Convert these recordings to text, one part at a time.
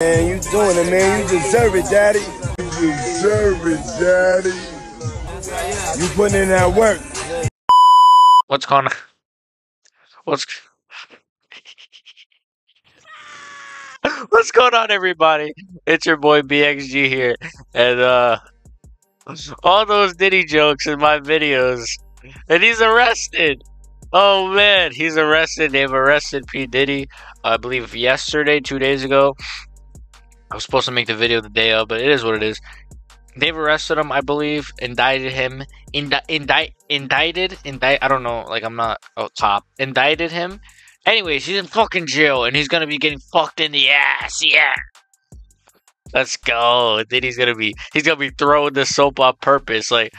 Man, you doing it, man. You deserve it, daddy. You deserve it, daddy. You putting in that work. What's going on? What's What's going on, everybody? It's your boy BXG here, and uh, all those Diddy jokes in my videos, and he's arrested. Oh man, he's arrested. They've arrested P Diddy. I believe yesterday, two days ago. I was supposed to make the video the day of, but it is what it is. They've arrested him, I believe, indicted him, indi- indict, indicted, indict. I don't know, like I'm not oh, top. Indicted him. Anyways, he's in fucking jail, and he's gonna be getting fucked in the ass. Yeah. Let's go. Then he's gonna be he's gonna be throwing the soap on purpose, like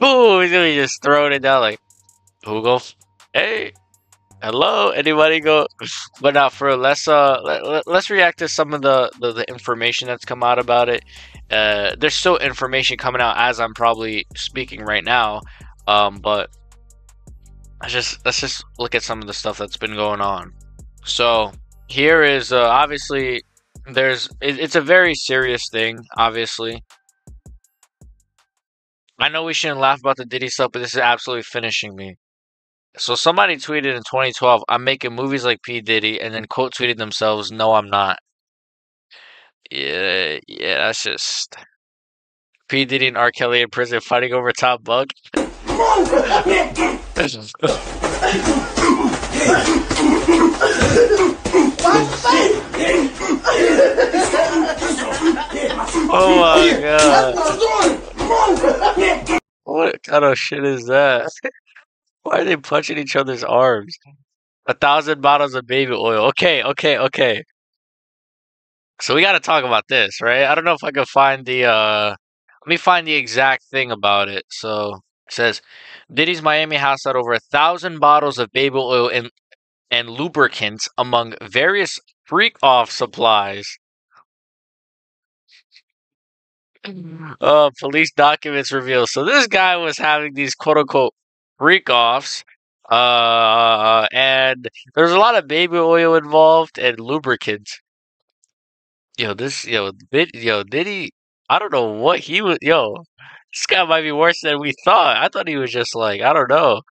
boom. He's gonna be just throwing it down, like who go? Hey, hello, anybody go? But now for let's uh let, us react to some of the, the the information that's come out about it. Uh, there's still information coming out as I'm probably speaking right now. Um, but let's just let's just look at some of the stuff that's been going on. So here is uh, obviously there's it, it's a very serious thing. Obviously, I know we shouldn't laugh about the Diddy stuff, but this is absolutely finishing me. So somebody tweeted in 2012, "I'm making movies like P Diddy," and then quote tweeted themselves, "No, I'm not." Yeah, yeah, that's just P Diddy and R Kelly in prison fighting over top bug. oh my god. What kind of shit is that? Why are they punching each other's arms? A thousand bottles of baby oil. Okay, okay, okay. So we got to talk about this, right? I don't know if I can find the. uh Let me find the exact thing about it. So it says Diddy's Miami house had over a thousand bottles of baby oil and and lubricants among various freak off supplies. Uh, police documents reveal. So this guy was having these quote unquote freak offs. Uh, and there's a lot of baby oil involved and lubricants. Yo, this yo, did yo, did he? I don't know what he was. Yo, this guy might be worse than we thought. I thought he was just like I don't know,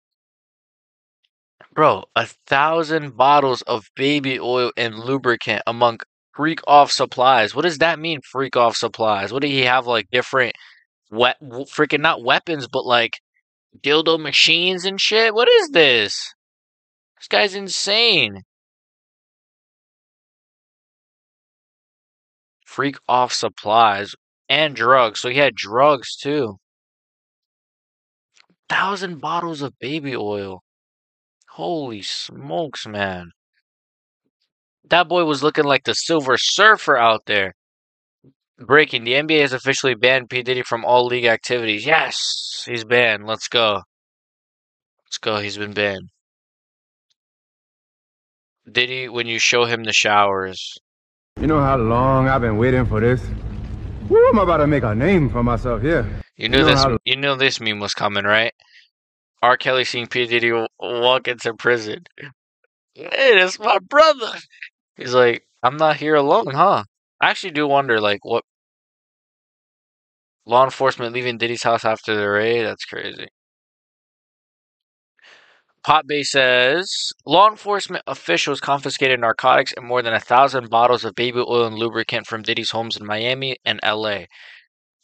bro. A thousand bottles of baby oil and lubricant among freak off supplies. What does that mean? Freak off supplies. What do he have? Like different, wet, freaking not weapons, but like dildo machines and shit. What is this? This guy's insane. Freak off supplies and drugs. So he had drugs too. Thousand bottles of baby oil. Holy smokes, man. That boy was looking like the silver surfer out there. Breaking. The NBA has officially banned P. Diddy from all league activities. Yes, he's banned. Let's go. Let's go. He's been banned. Diddy, when you show him the showers. You know how long I've been waiting for this? Woo, I'm about to make a name for myself here. You knew you know this. How... You knew this meme was coming, right? R. Kelly seeing P. Diddy walk into prison. Hey, that's my brother. He's like, I'm not here alone, huh? I actually do wonder, like, what law enforcement leaving Diddy's house after the raid? That's crazy. Pop Base says law enforcement officials confiscated narcotics and more than a thousand bottles of baby oil and lubricant from Diddy's homes in Miami and LA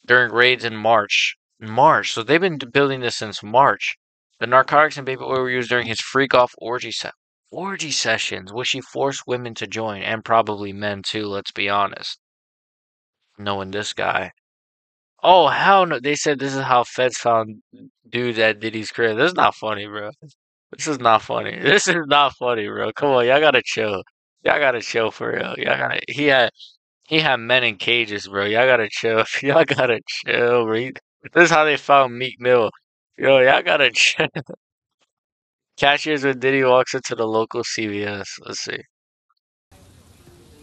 during raids in March. March, so they've been building this since March. The narcotics and baby oil were used during his freak off orgy set orgy sessions, which he forced women to join, and probably men too. Let's be honest. Knowing this guy. Oh hell no! They said this is how feds found dudes at Diddy's crib. This is not funny, bro. This is not funny. This is not funny, bro. Come on, y'all gotta chill. Y'all gotta chill for real. Y'all gotta. He had he had men in cages, bro. Y'all gotta chill. Y'all gotta chill, bro. This is how they found Meek Mill. Yo, y'all gotta chill. Cashiers when Diddy walks into the local CVS. Let's see.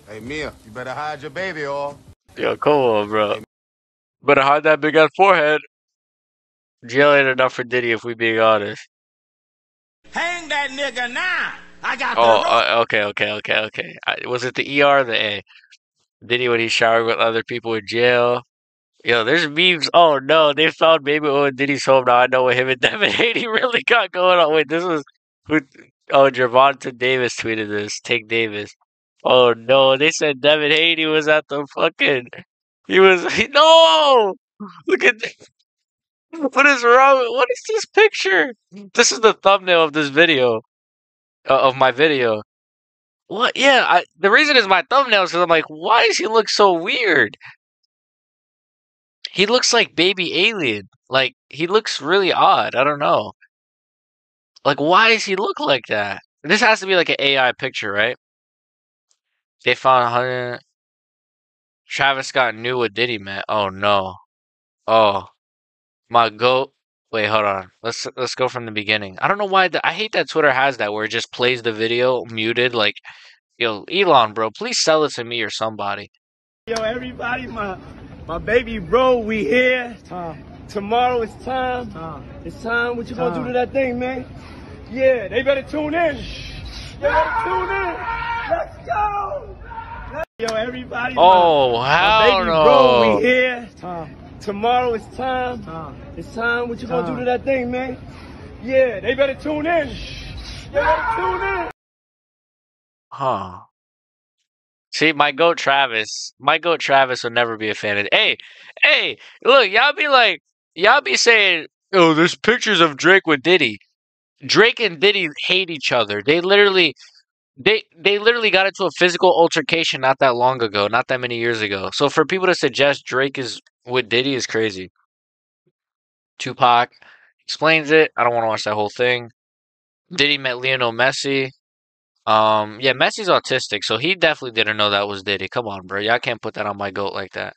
Hey Mia, you better hide your baby oil. Yo, come on, bro. Better hide that big ass forehead. Jail ain't enough for Diddy if we being honest. Hang that nigga now. I got Oh, uh, okay, okay, okay, okay. I, was it the ER or the A? Diddy when he's showering with other people in jail. Yo, there's memes. Oh no, they found Baby O and Diddy's home now. I know what him and Devin Haney really got going on. Wait, this was who? Oh, Gervonta Davis tweeted this. Tank Davis. Oh no, they said Devin Haney was at the fucking. He was no. Look at. What is wrong? What is this picture? This is the thumbnail of this video, uh, of my video. What? Yeah, I, the reason is my thumbnail is because I'm like, why does he look so weird? He looks like baby alien. Like he looks really odd. I don't know. Like why does he look like that? This has to be like an AI picture, right? They found 100. Travis Scott knew what Diddy meant. Oh no. Oh, my goat. Wait, hold on. Let's let's go from the beginning. I don't know why. The, I hate that Twitter has that where it just plays the video muted. Like, yo, Elon, bro, please sell it to me or somebody. Yo, everybody, my my baby bro, we here. Tomorrow it's time. It's time. What you gonna do to that thing, man? Yeah, they better tune in. They better tune in. Let's go. Yo, everybody. Oh, my- Oh, my hell baby bro, we here. Tomorrow it's time. It's time. What you gonna do to that thing, man? Yeah, they better tune in. They better tune in. Huh. See, my goat Travis, my goat Travis would never be a fan of. Hey, hey, look, y'all be like, y'all be saying, oh, there's pictures of Drake with Diddy. Drake and Diddy hate each other. They literally, they they literally got into a physical altercation not that long ago, not that many years ago. So for people to suggest Drake is with Diddy is crazy. Tupac explains it. I don't want to watch that whole thing. Diddy met Lionel Messi. Um, yeah, Messi's autistic, so he definitely didn't know that was Diddy. Come on, bro. Y'all can't put that on my goat like that.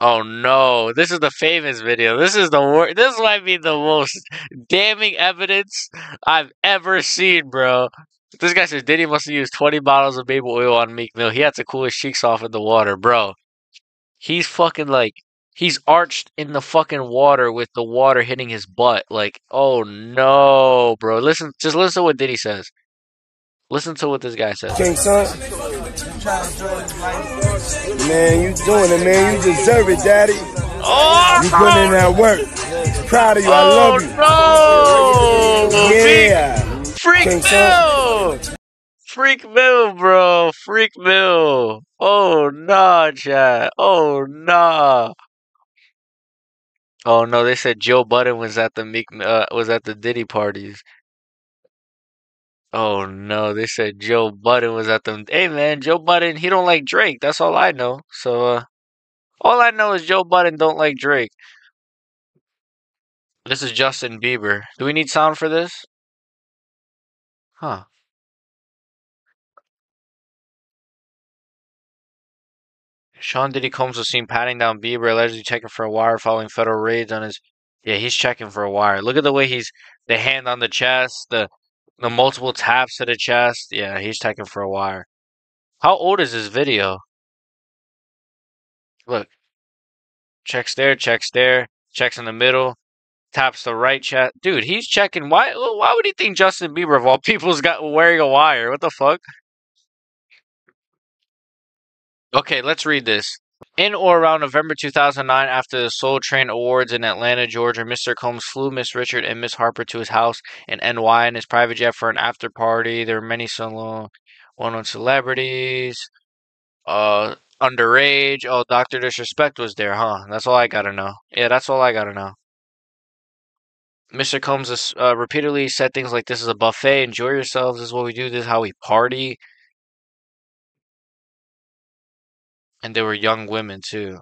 Oh no, this is the famous video. This is the worst. This might be the most damning evidence I've ever seen, bro. This guy says Diddy must have used 20 bottles of baby oil on Meek Mill. He had to cool his cheeks off in the water, bro. He's fucking like he's arched in the fucking water with the water hitting his butt. Like, oh no, bro. Listen, just listen to what Diddy says. Listen to what this guy says. King son. Man, you doing it, man. You deserve it, daddy. Oh, You putting in that work. Proud of you. I love you. oh no! Yeah. Freak King son. Freak Mill, bro. Freak Mill. Oh, nah, chat. Oh, nah. Oh, no, they said Joe Budden was at the Meek, uh, was at the Diddy parties. Oh, no, they said Joe Budden was at them. Hey, man, Joe Budden, he don't like Drake. That's all I know. So, uh, all I know is Joe Budden don't like Drake. This is Justin Bieber. Do we need sound for this? Huh. Sean Diddy Combs was seen patting down Bieber, allegedly checking for a wire following federal raids on his. Yeah, he's checking for a wire. Look at the way he's the hand on the chest, the the multiple taps to the chest. Yeah, he's checking for a wire. How old is this video? Look, checks there, checks there, checks in the middle, taps the right chest. Dude, he's checking. Why? Why would he think Justin Bieber of all people's got wearing a wire? What the fuck? Okay, let's read this. In or around November 2009, after the Soul Train Awards in Atlanta, Georgia, Mr. Combs flew Miss Richard and Miss Harper to his house in NY in his private jet for an after party. There were many solo one-on celebrities, uh, underage. Oh, Doctor Disrespect was there, huh? That's all I gotta know. Yeah, that's all I gotta know. Mr. Combs uh, repeatedly said things like, "This is a buffet. Enjoy yourselves. This is what we do. This is how we party." And they were young women too.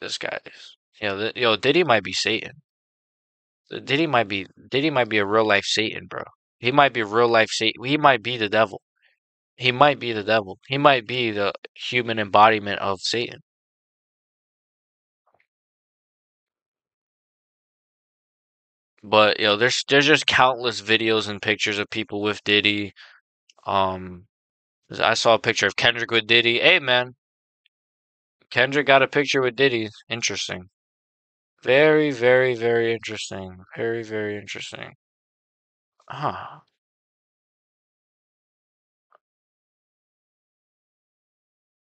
This guy's, you know, th- yo, Diddy might be Satan. Diddy might be Diddy might be a real life Satan, bro. He might be a real life Satan. He might be the devil. He might be the devil. He might be the human embodiment of Satan. But you know, there's there's just countless videos and pictures of people with Diddy. Um, I saw a picture of Kendrick with Diddy. Hey, man, Kendrick got a picture with Diddy. Interesting. Very, very, very interesting. Very, very interesting. Huh.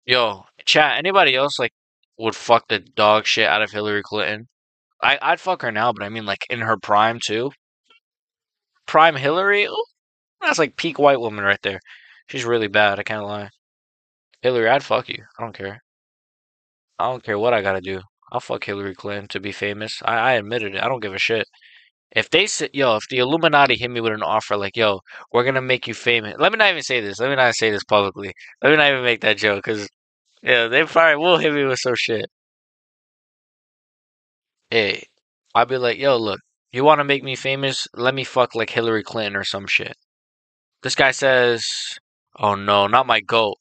Yo, chat. Anybody else like would fuck the dog shit out of Hillary Clinton? I I'd fuck her now, but I mean like in her prime too. Prime Hillary, Ooh, that's like peak white woman right there. She's really bad. I can't lie. Hillary, I'd fuck you. I don't care. I don't care what I gotta do. I'll fuck Hillary Clinton to be famous. I, I admitted it. I don't give a shit. If they say, yo, if the Illuminati hit me with an offer like, yo, we're gonna make you famous. Let me not even say this. Let me not say this publicly. Let me not even make that joke, cause yeah, they probably will hit me with some shit. Hey, I'd be like, yo, look, you want to make me famous? Let me fuck like Hillary Clinton or some shit. This guy says, oh no, not my goat.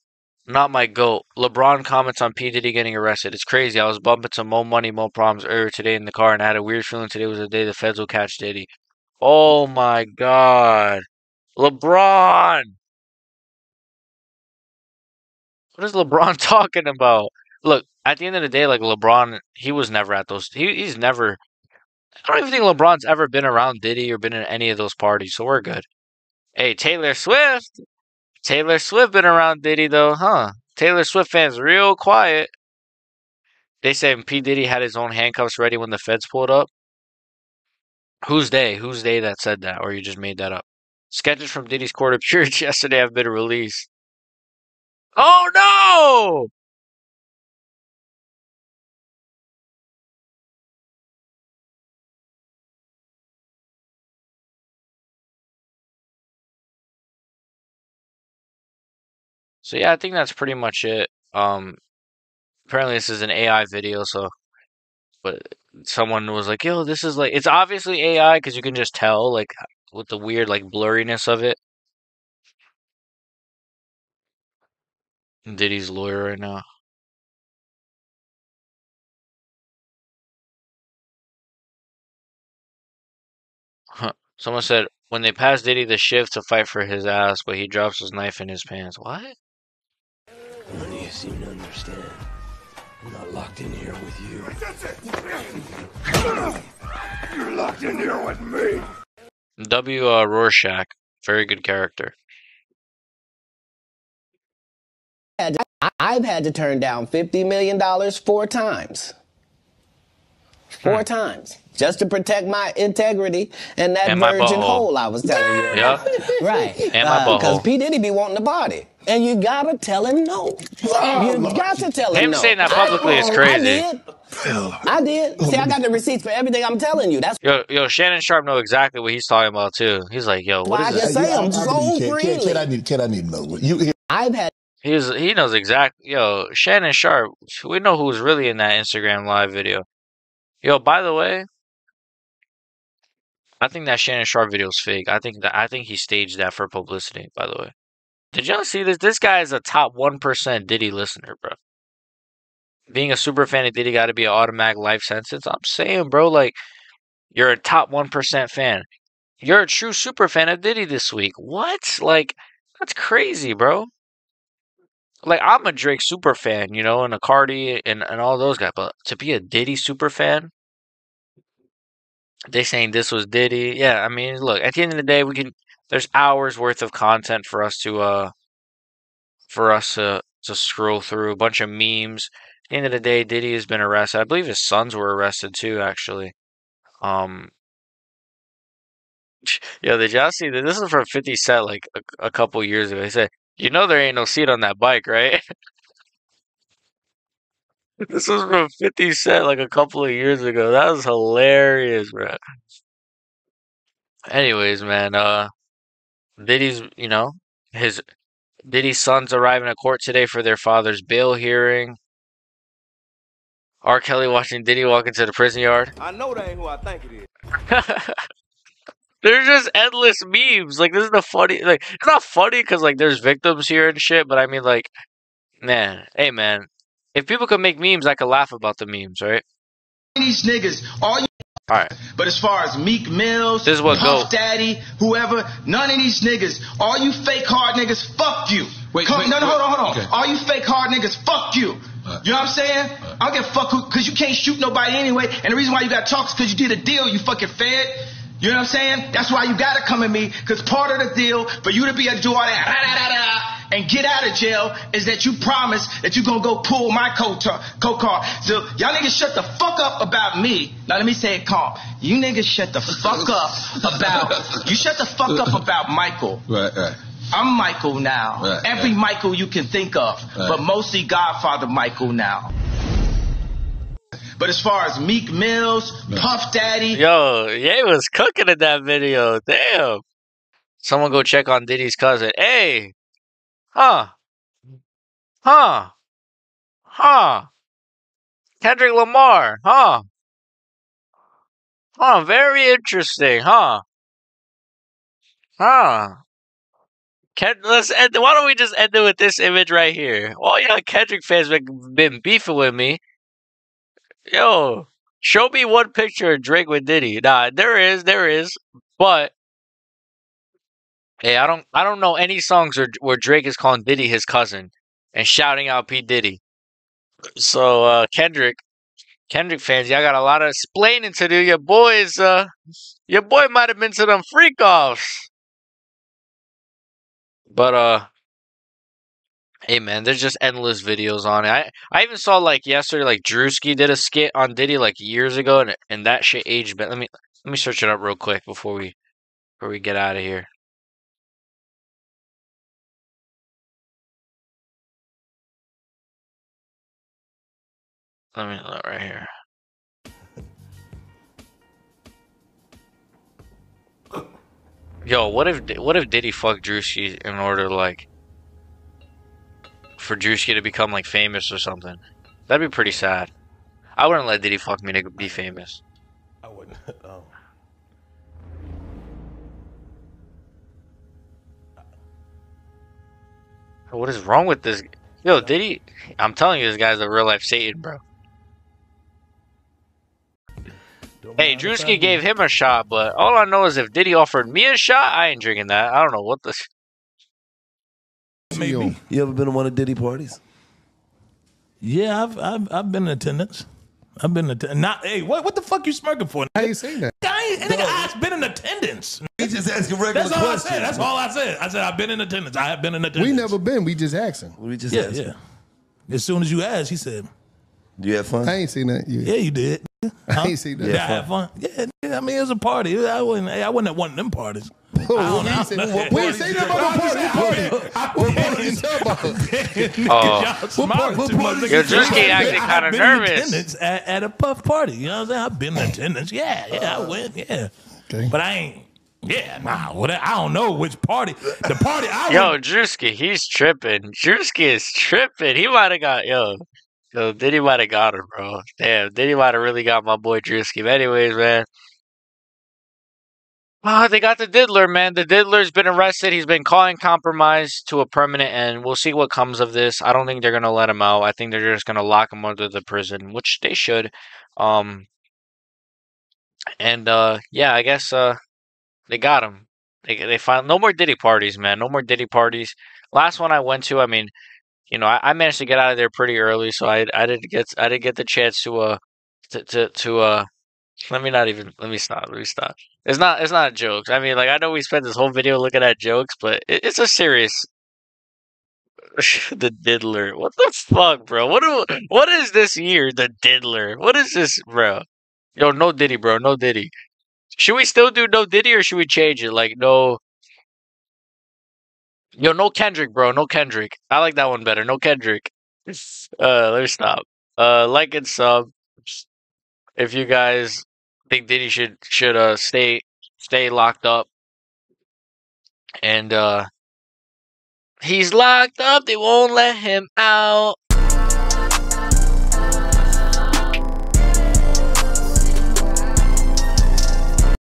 Not my goat. LeBron comments on P. Diddy getting arrested. It's crazy. I was bumping some more money, more problems earlier today in the car, and I had a weird feeling today was the day the feds will catch Diddy. Oh my god. LeBron! What is LeBron talking about? Look, at the end of the day, like LeBron, he was never at those. He, he's never. I don't even think LeBron's ever been around Diddy or been in any of those parties, so we're good. Hey, Taylor Swift. Taylor Swift been around Diddy though, huh? Taylor Swift fans real quiet. They say P. Diddy had his own handcuffs ready when the feds pulled up. Who's they? Who's they that said that? Or you just made that up? Sketches from Diddy's court appearance yesterday have been released. Oh no! So yeah, I think that's pretty much it. Um, apparently this is an AI video, so but someone was like, "Yo, this is like it's obviously AI because you can just tell like with the weird like blurriness of it." Diddy's lawyer right now. Someone said when they pass Diddy the shift to fight for his ass, but he drops his knife in his pants. What? Locked in here with you. You're locked in here with me. W. Uh, Rorschach, very good character. I- I've had to turn down $50 million four times. Four Hmm. times. Just to protect my integrity and that And virgin hole I was telling you. Yeah. Right. And my Because butthole. P. Diddy be wanting the body. And you gotta tell him no. Oh, you got to tell him Him no. saying that publicly is oh, crazy. I did. I did. See, I got the receipts for everything I'm telling you. That's Yo, yo, Shannon Sharpe know exactly what he's talking about too. He's like, yo, what why I is just that? say them I- I so believe Kid, Kid, freely. Kid, I need, Kid, I need to know. You, I've had He's he knows exactly. Yo, Shannon Sharpe, we know who's really in that Instagram live video. Yo, by the way, I think that Shannon Sharpe video is fake. I think that I think he staged that for publicity. By the way, did y'all see this? This guy is a top one percent Diddy listener, bro. Being a super fan of Diddy got to be an automatic life sentence. I'm saying, bro, like you're a top one percent fan. You're a true super fan of Diddy this week. What? Like that's crazy, bro. Like I'm a Drake super fan, you know, and a Cardi and, and all those guys, but to be a Diddy super fan, they saying this was Diddy. Yeah, I mean, look, at the end of the day, we can there's hours worth of content for us to uh for us to to scroll through a bunch of memes. At the end of the day, Diddy has been arrested. I believe his sons were arrested too, actually. Um yeah, did y'all see? This is from 50 Cent like a, a couple years ago. He said, You know there ain't no seat on that bike, right? This was from 50 Cent like a couple of years ago. That was hilarious, bro. Anyways, man, uh Diddy's, you know, his Diddy's sons arriving at court today for their father's bail hearing. R. Kelly watching Diddy walk into the prison yard. I know that ain't who I think it is. There's just endless memes. Like this is the funny. Like it's not funny because like there's victims here and shit. But I mean, like, man, hey man, if people could make memes, I could laugh about the memes, right? These niggas, all you. All right. But as far as Meek Mills, This is what Puff go- Daddy, whoever, none of these niggas, all you fake hard niggas, fuck you. Wait, Come, wait, no, no, wait. hold on, hold on. Okay. All you fake hard niggas, fuck you. Alright. You know what I'm saying? I don't give a fuck because you can't shoot nobody anyway. And the reason why you got talks is because you did a deal, you fucking fed. You know what I'm saying? That's why you gotta come at me because part of the deal for you to be able to do all that, and get out of jail is that you promise that you're gonna go pull my co-car. co-car. So y'all niggas shut the fuck up about me. Now let me say it calm. You niggas shut the fuck up about, you shut the fuck up about Michael. Right, right. I'm Michael now. Right, Every right. Michael you can think of, but mostly Godfather Michael now. But as far as Meek Mills, Puff Daddy, Yo, Ye was cooking in that video. Damn. Someone go check on Diddy's cousin. Hey. Huh. Huh. Huh. Kendrick Lamar. Huh. Huh. Very interesting. Huh. Huh. Let's end. Why don't we just end it with this image right here? All y'all Kendrick fans been, been beefing with me. Yo, show me one picture of Drake with Diddy. Nah, there is, there is, but hey, I don't, I don't know any songs where, where Drake is calling Diddy his cousin and shouting out P Diddy. So uh, Kendrick, Kendrick fans, y'all got a lot of explaining to do. Your boys, uh, your boy might have been to them freak offs, but uh. Hey man, there's just endless videos on it. I I even saw like yesterday, like Drewski did a skit on Diddy like years ago, and and that shit aged. But let me let me search it up real quick before we before we get out of here. Let me look right here. Yo, what if what if Diddy fucked Drewski in order to like for Drewski to become like famous or something? That'd be pretty sad. I wouldn't let Diddy fuck me to be famous. I wouldn't. Oh. What is wrong with this? Yo, Diddy, I'm telling you, this guy's a real life Satan, bro. Don't Hey, mind if I Drewski gave him a shot, but all I know is if Diddy offered me a shot, I ain't drinking that. I don't know what the. Maybe. You ever been to one of Diddy parties? Yeah, I've I've I've been in attendance. I've been in attendance. Not hey, what what the fuck you smirking for? How you saying that? I ain't, nigga, I've been in attendance. He just asking regular That's all questions. I said. That's all I said. I said I've been in attendance. I have been in attendance. We never been. We just asking. We just Yeah, asked. yeah. As soon as you asked, he said, You had fun? I ain't seen that. "Yeah, you did." I ain't seen that. Yeah, I had fun. Yeah, yeah, I mean, it was a party. I wasn't. I wasn't at one of them parties. Oh, I don't we know. ain't say, we ain't say nothing about no party. What party? What party you talking about? Oh. Y'all smart what too party much. you Yo, Drewski acting I've kind of been in nervous. attendance at, at a puff party. You know what I'm saying? I've been in attendance. Yeah, yeah, I went. Yeah, Okay. but I ain't. Yeah, nah. What? I don't know which party. The party I Yo, went. Drewski, he's tripping. Drewski is tripping. He might have got yo. Yo, Diddy might have got him, bro. Damn, Diddy might have really got my boy Drewski. But anyways, man. Oh, they got the diddler, man. The diddler's been arrested. He's been calling compromise to a permanent end. We'll see what comes of this. I don't think they're gonna let him out. I think they're just gonna lock him under the prison, which they should. Um and uh yeah, I guess uh they got him. They they found no more Diddy parties, man. No more Diddy parties. Last one I went to, I mean, you know, I, I managed to get out of there pretty early, so I I didn't get I didn't get the chance to uh to to, to uh let me not even let me stop let me stop. It's not it's not jokes. I mean, like I know we spent this whole video looking at jokes, but it, it's a serious. the diddler. What the fuck, bro? What do, what is this year? The diddler. What is this, bro? Yo, no Diddy, bro. No Diddy. Should we still do no Diddy or should we change it? Like no. Yo, no Kendrick, bro. No Kendrick. I like that one better. No Kendrick. Uh, let me stop. Uh, like and sub. If you guys think Diddy should should uh stay stay locked up, and uh, he's locked up. They won't let him out.